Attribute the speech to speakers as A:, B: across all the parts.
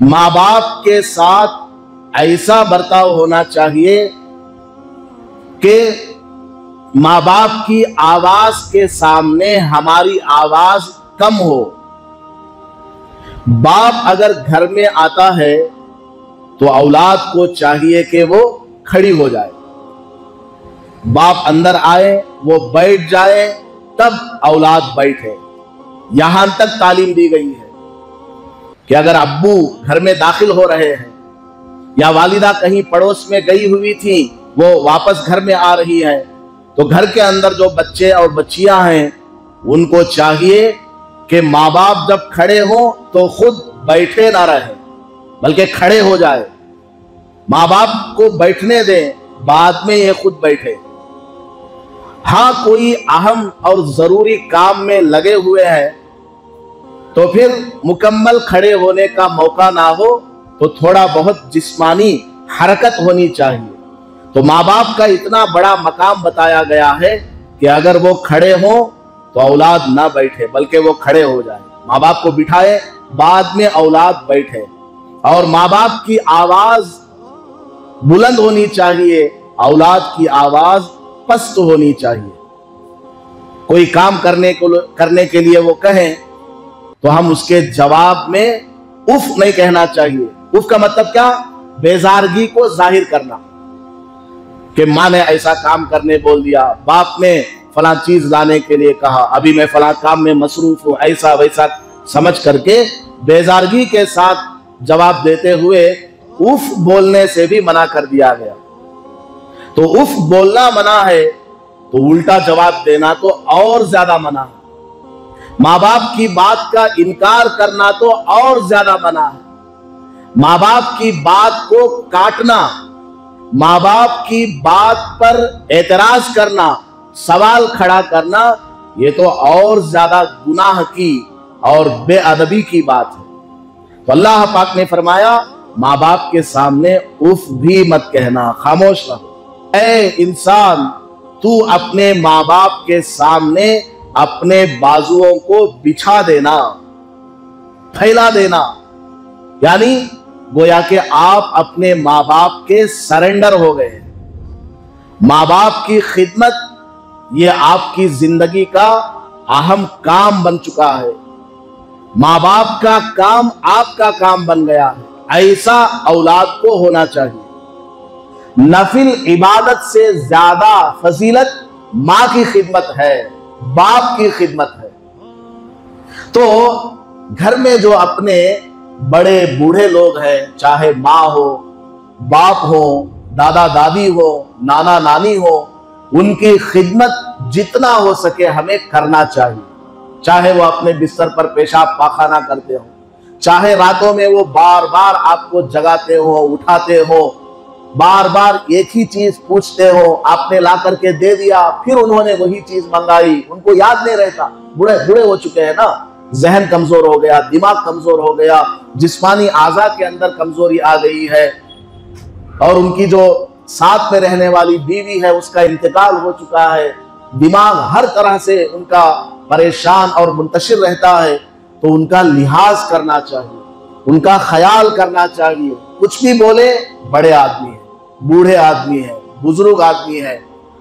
A: माँ बाप के साथ ऐसा बर्ताव होना चाहिए कि माँ बाप की आवाज़ के सामने हमारी आवाज़ कम हो। बाप अगर घर में आता है तो औलाद को चाहिए कि वो खड़ी हो जाए। बाप अंदर आए, वो बैठ जाए, तब औलाद बैठे। यहाँ तक तालीम दी गई है। कि अगर अब्बू घर में दाखिल हो रहे हैं, या वालिदा कहीं पड़ोस में गई हुई थी, वो वापस घर में आ रही है तो घर के अंदर जो बच्चे और बच्चियाँ हैं, उनको चाहिए कि माँ बाप जब खड़े हो तो खुद बैठे ना रहे, बल्कि खड़े हो जाए। माँ बाप को बैठने दें, बाद में ये खुद बैठे। हाँ कोई अहम और ज़रूरी काम में लगे हुए हैं तो फिर मुकम्मल खड़े होने का मौका ना हो तो थोड़ा बहुत जिस्मानी हरकत होनी चाहिए। तो माँ बाप का इतना बड़ा मकाम बताया गया है कि अगर वो खड़े हो तो औलाद ना बैठे, बल्कि वो खड़े हो जाए। माँ बाप को बिठाए, बाद में औलाद बैठे। और माँ बाप की आवाज़ बुलंद होनी चाहिए, औलाद की आवाज़ पस्त होनी चाहिए। कोई काम करने को करने के लिए वो कहें तो हम उसके जवाब में उफ नहीं कहना चाहिए। उफ का मतलब क्या? बेजारगी को ज़ाहिर करना। कि माँ ने ऐसा काम करने बोल दिया, बाप ने फला चीज़ लाने के लिए कहा, अभी मैं फला काम में मसरूफ हूँ, ऐसा वैसा समझ करके बेजारगी के साथ जवाब देते हुए उफ बोलने से भी मना कर दिया गया। तो उफ बोलना मना है तो उल्टा जवाब देना तो और ज़्यादा मना है। माँ बाप की बात का इनकार करना तो और ज़्यादा मना है। माँ बाप की बात को काटना, माँ बाप की बात पर एतराज़ करना, सवाल खड़ा करना, ये तो और ज़्यादा गुनाह की और बेअदबी की बात है। तो अल्लाह पाक ने फरमाया, माँ बाप के सामने उफ भी मत कहना, खामोश रहो। ऐ इंसान, तू अपने माँ बाप के सामने अपने बाजुओं को बिछा देना, फैला देना। यानी गोया कि आप अपने माँ बाप के सरेंडर हो गए। माँ बाप की खिदमत, ये आपकी ज़िंदगी का अहम काम बन चुका है। माँ बाप का काम आपका काम बन गया है। ऐसा औलाद को होना चाहिए। नफिल इबादत से ज़्यादा फजीलत माँ की खिदमत है। बाप की खिदमत है। तो घर में जो अपने बड़े बूढ़े लोग हैं, चाहे माँ हो, बाप हो, दादा दादी हो, नाना नानी हो, उनकी खिदमत जितना हो सके हमें करना चाहिए। चाहे वो अपने बिस्तर पर पेशाब पाखाना करते हो, चाहे रातों में वो बार बार आपको जगाते हो, उठाते हो बार बार एक ही चीज़ पूछते हो, आपने ला करके दे दिया, फिर उन्होंने वही चीज़ मंगाई। उनको याद नहीं रहता। बुढ़े बुढ़े हो चुके हैं ना। जहन कमज़ोर हो गया, दिमाग कमज़ोर हो गया, जिस्मानी आजा के अंदर कमज़ोरी आ गई है। और उनकी जो साथ में रहने वाली बीवी है, उसका इंतकाल हो चुका है। दिमाग हर तरह से उनका परेशान और मुंतशिर रहता है। तो उनका लिहाज करना चाहिए, उनका ख्याल करना चाहिए। कुछ भी बोले, बड़े आदमी है। बूढ़े आदमी है, बुज़ुर्ग आदमी है,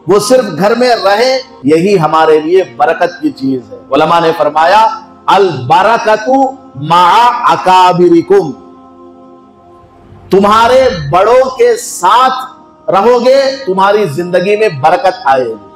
A: वो सिर्फ़ घर में रहे, यही हमारे लिए बरकत की चीज़ है। उलमा ने फरमाया अल बरकतु मा अकाबिरिकुम। तुम्हारे बड़ों के साथ रहोगे, तुम्हारी ज़िंदगी में बरकत आएगी।